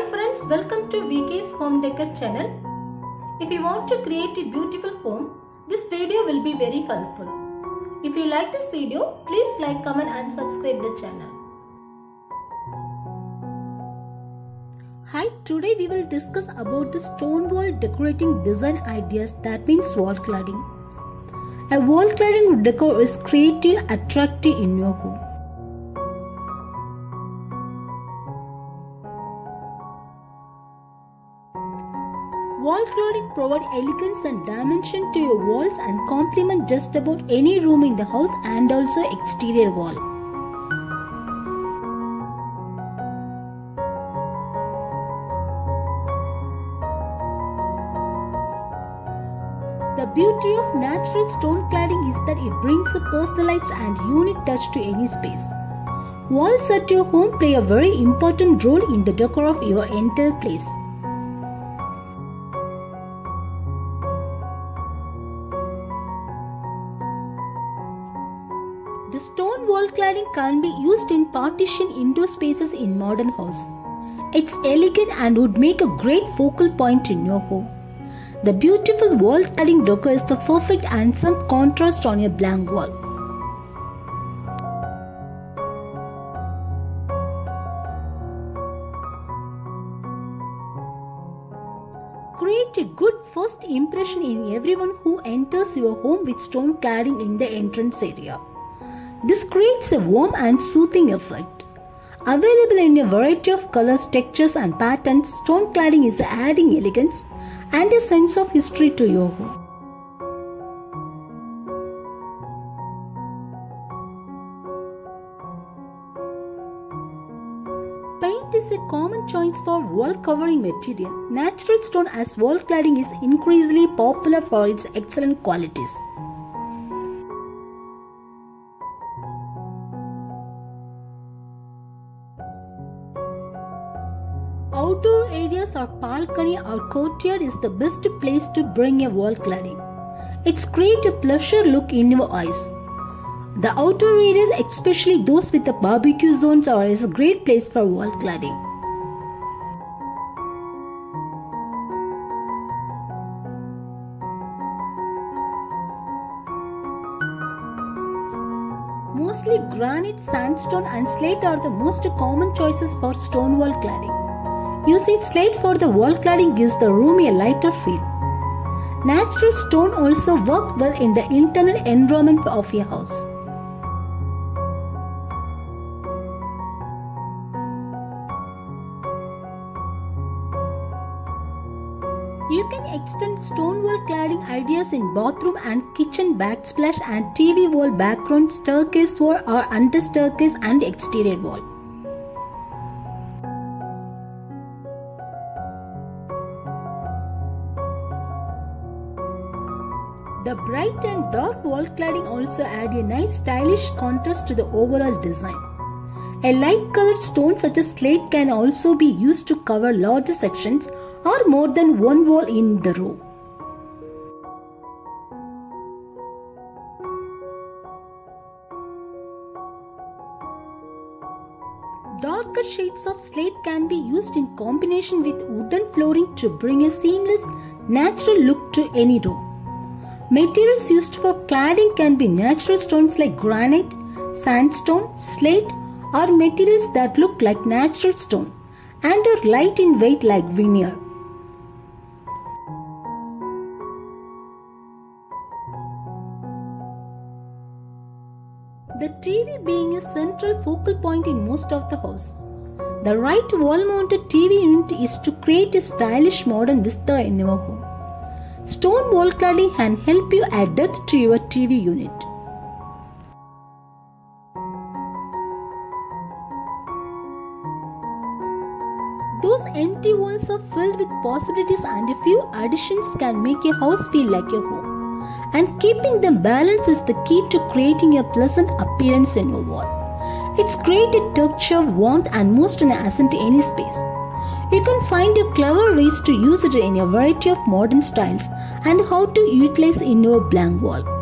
Hi friends, welcome to VKS Home Decor channel. If you want to create a beautiful home, this video will be very helpful. If you like this video, please like, comment and subscribe the channel. Hi, today we will discuss about the stone wall decorating design ideas that means wall cladding. A wall cladding decor is creative, attractive in your home. Wall cladding provide elegance and dimension to your walls and complement just about any room in the house and also exterior wall. The beauty of natural stone cladding is that it brings a personalized and unique touch to any space. Walls at your home play a very important role in the decor of your entire place. Can be used in partition indoor spaces in modern house. It's elegant and would make a great focal point in your home. The beautiful wall cladding decor is the perfect and contrast on your blank wall. Create a good first impression in everyone who enters your home with stone cladding in the entrance area. This creates a warm and soothing effect. Available in a variety of colors, textures, and patterns, stone cladding is adding elegance and a sense of history to your home. Paint is a common choice for wall covering material. Natural stone as wall cladding is increasingly popular for its excellent qualities. Outdoor areas or balcony or courtyard is the best place to bring a wall cladding. It's create a pleasure look in your eyes. The outdoor areas, especially those with the barbecue zones, are a great place for wall cladding. Mostly granite, sandstone, and slate are the most common choices for stone wall cladding. Using slate for the wall cladding gives the room a lighter feel. Natural stone also work well in the internal environment of your house. You can extend stone wall cladding ideas in bathroom and kitchen backsplash and TV wall background, staircase wall or under staircase and exterior wall. The bright and dark wall cladding also add a nice stylish contrast to the overall design. A light colored stone such as slate can also be used to cover larger sections or more than one wall in the room. Darker shades of slate can be used in combination with wooden flooring to bring a seamless, natural look to any room. Materials used for cladding can be natural stones like granite, sandstone, slate, or materials that look like natural stone and are light in weight like veneer. The TV being a central focal point in most of the house. The right wall mounted TV unit is to create a stylish modern vista in your home. Stone wall cladding can help you add depth to your TV unit. Those empty walls are filled with possibilities and a few additions can make your house feel like your home. And keeping them balanced is the key to creating a pleasant appearance in your wall. It's created texture, warmth and most an accent to any space. You can find your clever ways to use it in a variety of modern styles and how to utilize in your blank wall.